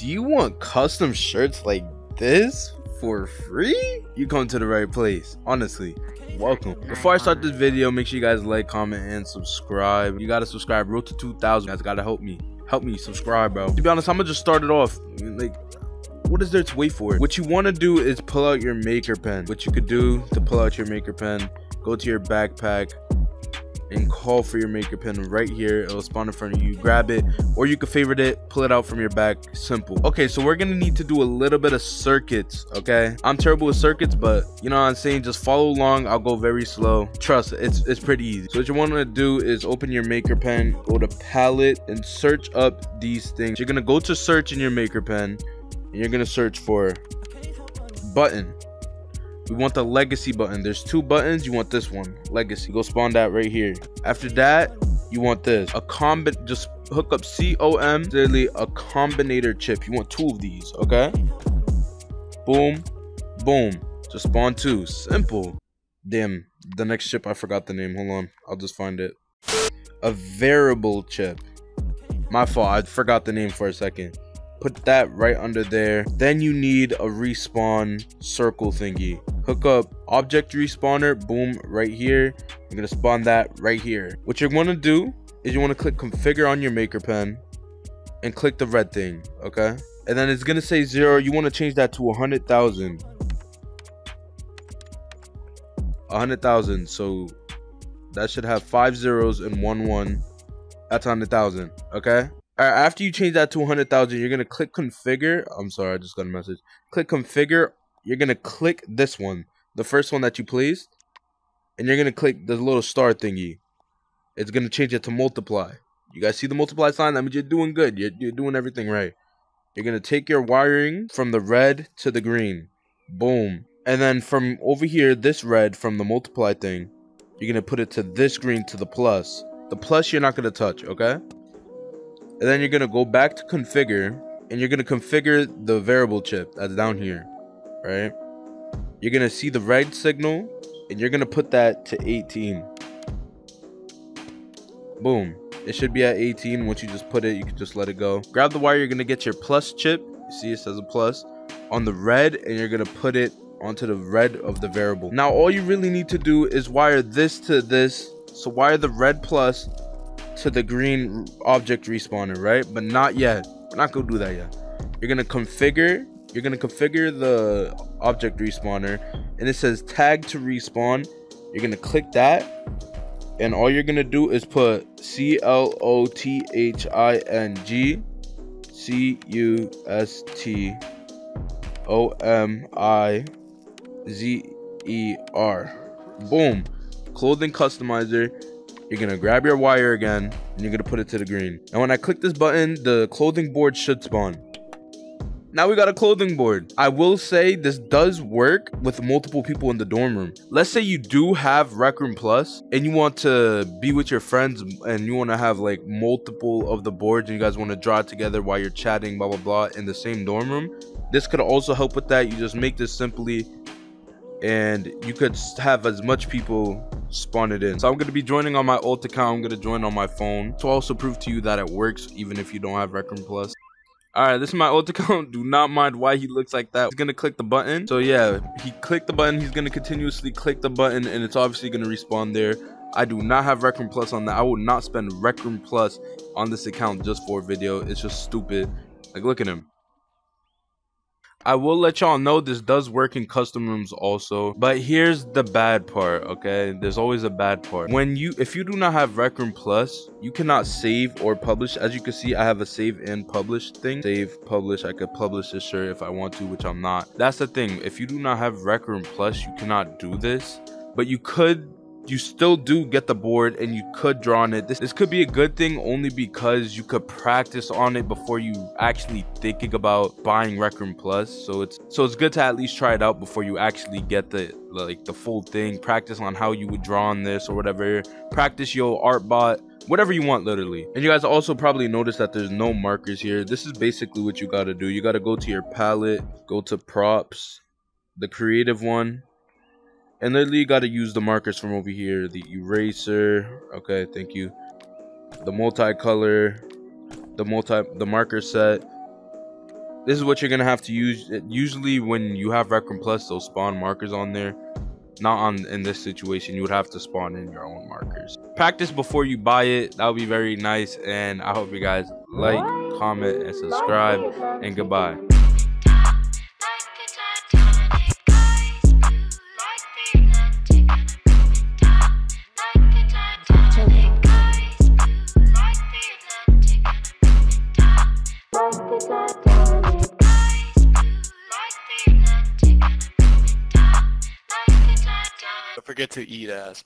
Do you want custom shirts like this for free? You come to the right place. Honestly, welcome. Before I start this video, make sure you guys like, comment, and subscribe. You gotta subscribe. Road to 2,000. You guys gotta help me. Help me subscribe, bro. To be honest, I'm gonna just start it off. Like, what is there to wait for? What you want to do is pull out your maker pen. What you could do to pull out your maker pen, go to your backpack, and call for your maker pen right here. It'll spawn in front of you. Grab it or you can favorite it. Pull it out from your back. Simple. Okay so we're gonna need to do a little bit of circuits okay? I'm terrible with circuits but you know what i'm saying? Just follow along. I'll go very slow. Trust it's it's pretty easy. So what you want to do is open your maker pen go to palette and search up these things. You're gonna go to search in your maker pen and you're gonna search for button we want the legacy button. There's two buttons. You want this one, legacy. Go spawn that right here. After that, you want this. A combi just hook up COM, literally a combinator chip. You want two of these, okay? Boom, boom. Just spawn two. Simple. Damn, the next chip, I forgot the name. Hold on. I'll just find it. A variable chip. My fault. I forgot the name for a second put that right under there. Then you need a respawn circle thingy. Hook up object respawner boom right here. You're gonna spawn that right here. What you're to do is you want to click configure on your maker pen and click the red thing okay? And then it's gonna say zero. You want to change that to a hundred thousand. A hundred thousand. So that should have five zeros and one one. That's a hundred after you change that to 100,000, you're going to click configure. I'm sorry, I just got a message. Click configure. You're going to click this one, the first one that you placed. And you're going to click the little star thingy. It's going to change it to multiply. You guys see the multiply sign? That means you're doing good. You're, you're doing everything right. You're going to take your wiring from the red to the green. Boom. And then from over here, this red from the multiply thing, you're going to put it to this green to the plus. The plus you're not going to touch, okay? And then you're gonna go back to configure and you're gonna configure the variable chip that's down here right? You're gonna see the red signal and you're gonna put that to 18 boom. It should be at 18 once you just put it you can just let it go. Grab the wire you're gonna get your plus chip. You see it says a plus on the red and you're gonna put it onto the red of the variable. Now all you really need to do is wire this to this. So wire the red plus to the green object respawner, right? But not yet. We're not gonna do that yet. You're gonna configure. You're gonna configure the object respawner, and it says tag to respawn. You're gonna click that, and all you're gonna do is put C L O T H I N G C U S T O M I Z E R. Boom. Clothing customizer you're gonna grab your wire again and you're gonna put it to the green. And when I click this button, the clothing board should spawn. Now we got a clothing board. I will say this does work with multiple people in the dorm room. Let's say you do have Rec Room Plus and you want to be with your friends and you want to have like multiple of the boards and you guys want to draw together while you're chatting, blah, blah, blah, in the same dorm room. This could also help with that. You just make this simply and you could have as much people spawn it in. So I'm going to be joining on my alt account. I'm going to join on my phone to also prove to you that it works even if you don't have Rec Plus. Alright, this is my alt account. Do not mind why he looks like that. He's to click the button. So yeah, he clicked the button. He's to continuously click the button and it's obviously to respawn there. I do not have Rec Plus on that. I will not spend Rec Plus on this account just for a video. It's just stupid. Like, look at him. I will let y'all know this does work in custom rooms also, but here's the bad part, okay? There's always a bad part. When you, if you do not have Rec Room Plus, you cannot save or publish. As you can see, I have a save and publish thing. Save, publish, I could publish this shirt if I want to, which I'm not. That's the thing, if you do not have Rec Room Plus, you cannot do this, but you could you still do get the board and you could draw on it. This, this could be a good thing only because you could practice on it before you actually thinking about buying Rec Room Plus. So it's so it's good to at least try it out before you actually get the like the full thing. Practice on how you would draw on this or whatever. Practice your art bot whatever you want literally and you guys also probably notice that there's no markers here this is basically what you got to do you got to go to your palette go to props the creative one and literally you got to use the markers from over here. The eraser. Okay, thank you. The multicolor. The multi the marker set. this is what you're gonna have to use. Usually, when you have Room Plus, they'll spawn markers on there. Not on in this situation, you would have to spawn in your own markers. Practice before you buy it. That would be very nice. And I hope you guys like, comment, and subscribe. And goodbye. Forget to eat ass.